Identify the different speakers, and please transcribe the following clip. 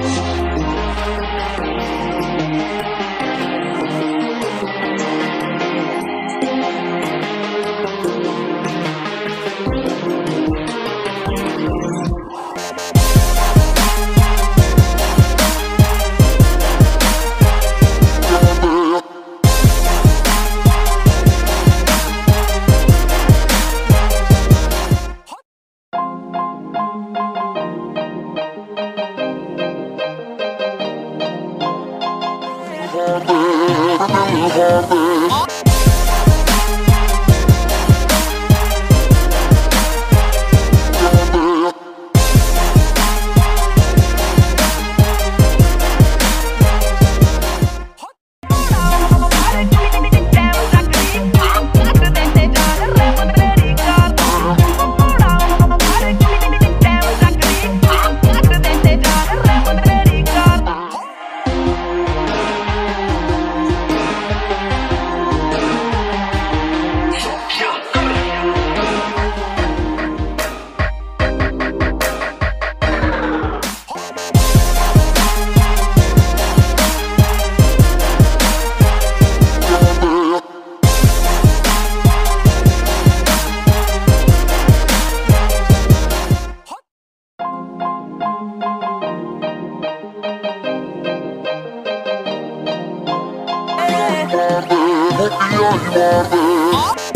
Speaker 1: oh.
Speaker 2: to happy, happy.
Speaker 1: vardı, hep bir ay vardı.